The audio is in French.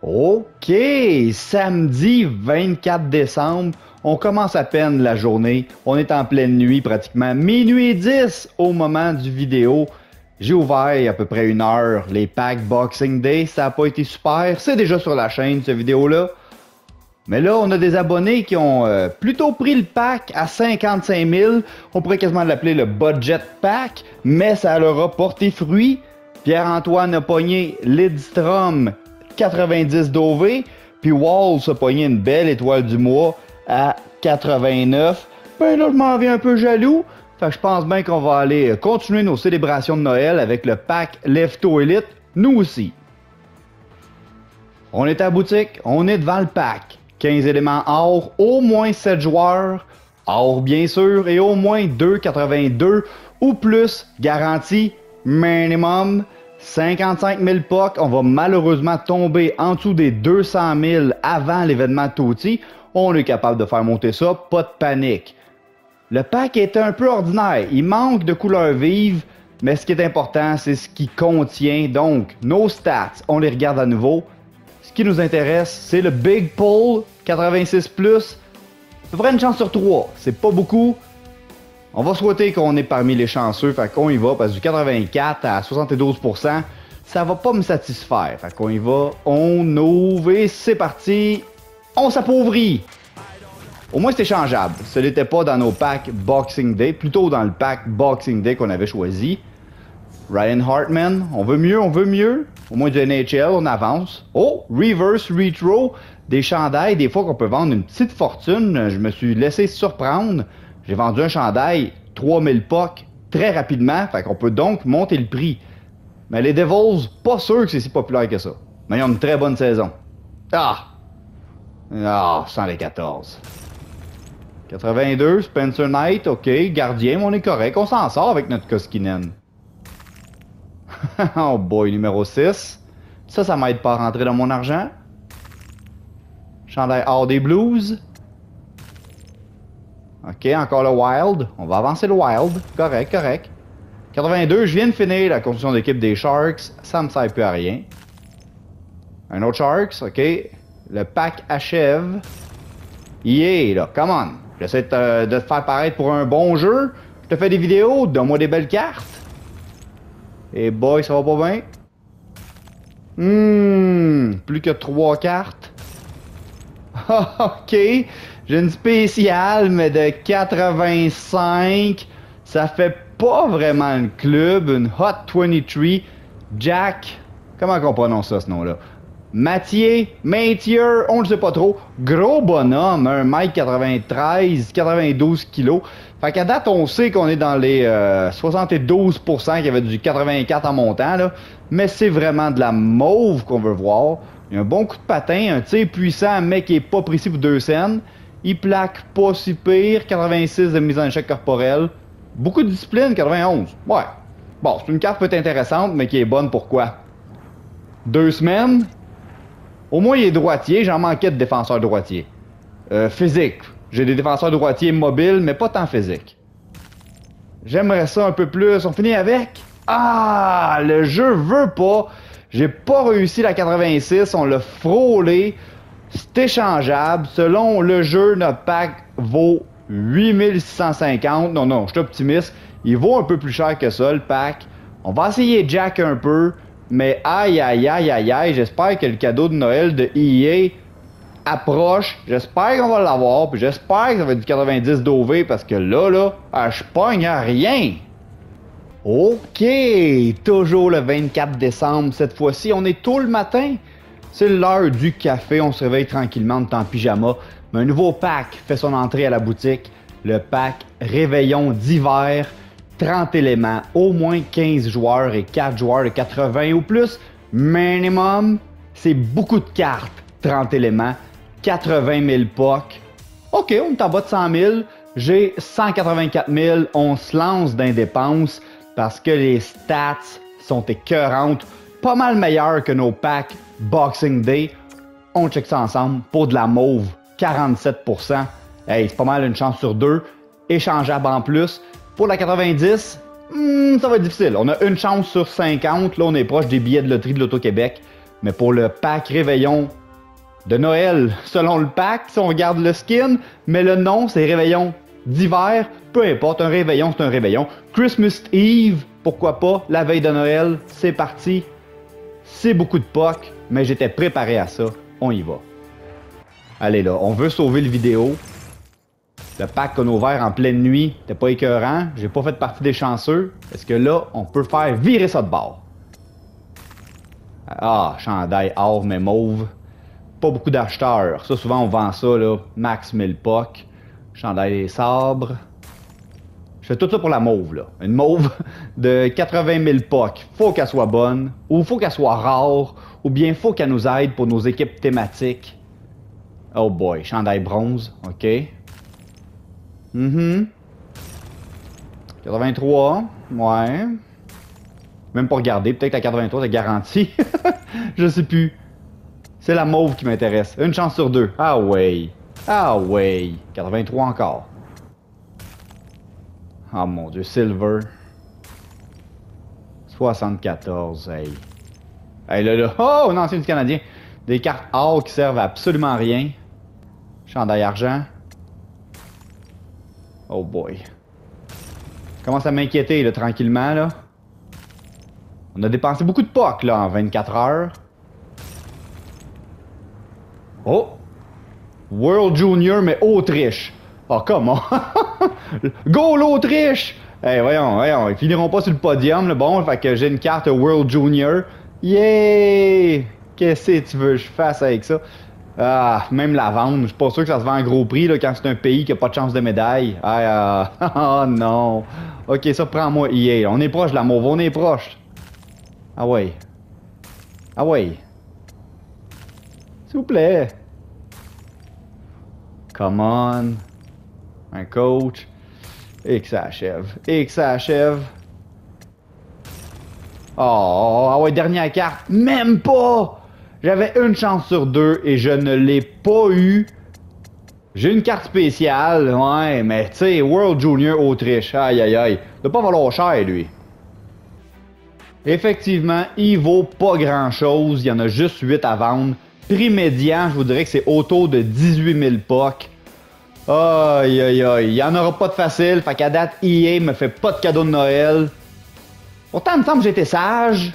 OK, samedi 24 décembre, on commence à peine la journée, on est en pleine nuit pratiquement, minuit 10 au moment du vidéo. J'ai ouvert il y a à peu près une heure les packs Boxing Day, ça n'a pas été super, c'est déjà sur la chaîne cette vidéo-là. Mais là, on a des abonnés qui ont euh, plutôt pris le pack à 55 000. On pourrait quasiment l'appeler le budget pack, mais ça leur a porté fruit. Pierre-Antoine a pogné Lidstrom 90 d'OV, puis Walls a pogné une belle étoile du mois à 89. Ben là, je m'en viens un peu jaloux. Fait que je pense bien qu'on va aller continuer nos célébrations de Noël avec le pack Lefto Elite, nous aussi. On est à boutique, on est devant le pack. 15 éléments or, au moins 7 joueurs, or bien sûr, et au moins 2,82 ou plus, garantie minimum. 55 000 POC, on va malheureusement tomber en dessous des 200 000 avant l'événement Toti. On est capable de faire monter ça, pas de panique. Le pack est un peu ordinaire, il manque de couleurs vives, mais ce qui est important, c'est ce qui contient. Donc, nos stats, on les regarde à nouveau. Ce qui nous intéresse, c'est le Big Pull 86+. À une chance sur 3, c'est pas beaucoup, on va souhaiter qu'on est parmi les chanceux, fait qu'on y va, parce que du 84 à 72%, ça va pas me satisfaire. Fait qu'on y va, on ouvre et c'est parti. On s'appauvrit. Au moins c'est échangeable. Ce n'était pas dans nos packs Boxing Day, plutôt dans le pack Boxing Day qu'on avait choisi. Ryan Hartman, on veut mieux, on veut mieux. Au moins du NHL, on avance. Oh, reverse retro, des chandails, des fois qu'on peut vendre une petite fortune. Je me suis laissé surprendre. J'ai vendu un chandail 3000 POC très rapidement, fait qu'on peut donc monter le prix. Mais les Devils, pas sûr que c'est si populaire que ça. Mais ils ont une très bonne saison. Ah! Ah, 114. 82, Spencer Knight, ok. Gardien, on est correct. On s'en sort avec notre Koskinen. oh boy, numéro 6. Ça, ça m'aide pas à rentrer dans mon argent. Chandail hors des Blues. OK, encore le Wild. On va avancer le Wild. Correct, correct. 82, je viens de finir la construction d'équipe des Sharks. Ça me sert plus à rien. Un autre Sharks, OK. Le pack achève. Yeah, là, come on. J'essaie de, te faire paraître pour un bon jeu. Je te fais des vidéos, donne-moi des belles cartes. Et boy, ça va pas bien. Hmm, plus que trois cartes. OK. J'ai une spéciale, mais de 85. Ça fait pas vraiment un club. Une Hot 23. Jack. Comment on prononce ça, ce nom-là? Mathieu, Mathieu, on ne sait pas trop. Gros bonhomme, 1m93, 92 kg. Fait qu'à date, on sait qu'on est dans les 72% qui avait du 84 en montant. Mais c'est vraiment de la mauve qu'on veut voir. Il y a un bon coup de patin, un tir puissant, un mec qui est pas précis pour deux scènes. Il plaque pas si pire. 86 de mise en échec corporel. Beaucoup de discipline, 91. Ouais. Bon, c'est une carte peut-être intéressante, mais qui est bonne pourquoi? Deux semaines. Au moins, il est droitier. J'en manquais de défenseurs droitiers. Euh, physique. J'ai des défenseurs droitiers mobiles, mais pas tant physique. J'aimerais ça un peu plus. On finit avec? Ah, le jeu veut pas. J'ai pas réussi la 86. On l'a frôlé. C'est échangeable. Selon le jeu, notre pack vaut 8650. Non, non, je suis optimiste. Il vaut un peu plus cher que ça, le pack. On va essayer Jack un peu. Mais aïe, aïe, aïe, aïe, aïe. J'espère que le cadeau de Noël de EA approche. J'espère qu'on va l'avoir. Puis j'espère que ça va être du 90 d'OV parce que là, là, ah, je pogne à rien. OK, toujours le 24 décembre. Cette fois-ci, on est tôt le matin. C'est l'heure du café, on se réveille tranquillement, on en pyjama. Mais un nouveau pack fait son entrée à la boutique. Le pack Réveillon d'hiver, 30 éléments, au moins 15 joueurs et 4 joueurs de 80 ou plus. Minimum, c'est beaucoup de cartes, 30 éléments, 80 000 POC. OK, on est en bas de 100 000. J'ai 184 000. On se lance d'indépenses parce que les stats sont écœurantes. Pas mal meilleures que nos packs Boxing Day. On check ça ensemble pour de la mauve, 47%. Hey, c'est pas mal une chance sur deux. Échangeable en plus. Pour la 90, hmm, ça va être difficile. On a une chance sur 50. Là, on est proche des billets de loterie de l'Auto-Québec. Mais pour le pack réveillon de Noël, selon le pack, si on regarde le skin, mais le nom, c'est réveillon d'hiver. Peu importe, un réveillon, c'est un réveillon. Christmas Eve, pourquoi pas, la veille de Noël, c'est parti. C'est beaucoup de POC, mais j'étais préparé à ça. On y va. Allez là, on veut sauver le vidéo. Le pack qu'on a ouvert en pleine nuit, t'es pas écœurant. J'ai pas fait partie des chanceux. Est-ce que là, on peut faire virer ça de bord? Ah, chandail or mais mauve. Pas beaucoup d'acheteurs. Ça, souvent, on vend ça, là, max 1000 POC. Chandail des sabres. Je fais tout ça pour la mauve, là. Une mauve de 80 000 POC. Faut qu'elle soit bonne, ou faut qu'elle soit rare, ou bien faut qu'elle nous aide pour nos équipes thématiques. Oh boy, chandail bronze, ok. Mhm. 83, ouais. Même pas regarder, peut-être la 83 c'est garantie. Je sais plus. C'est la mauve qui m'intéresse. Une chance sur deux. Ah ouais. Ah ouais. 83 encore. Ah mon dieu, silver. 74, hey. Hey là là. Oh, non, c'est du Canadien. Des cartes or qui servent à absolument rien. Chandail argent. Oh boy. commence à m'inquiéter là, tranquillement là. On a dépensé beaucoup de POC là en 24 heures. Oh! World Junior mais Autriche. Oh comment? Go l'Autriche! Eh hey, voyons, voyons, ils finiront pas sur le podium, le bon, fait que j'ai une carte World Junior. Yeah! Qu'est-ce que tu veux que je fasse avec ça? Ah, même la vente, je suis pas sûr que ça se vend à gros prix là, quand c'est un pays qui a pas de chance de médaille. Ah, ah, non. Ok, ça prends-moi EA. On est proche de la mauve, on est proche. Ah ouais. Ah ouais. S'il vous plaît. Come on. Un coach. Et que ça achève. Et que ça achève. Oh, ah ouais, dernière carte. Même pas! J'avais une chance sur deux et je ne l'ai pas eu. J'ai une carte spéciale, ouais, mais tu sais, World Junior Autriche, aïe aïe aïe. Doit pas valoir cher, lui. Effectivement, il vaut pas grand chose, il y en a juste 8 à vendre. Prix médian, je vous dirais que c'est autour de 18 000 POC. Aïe aïe aïe, il y en aura pas de facile, fait qu'à date, EA me fait pas de cadeau de Noël. Pourtant, il me semble que j'étais sage.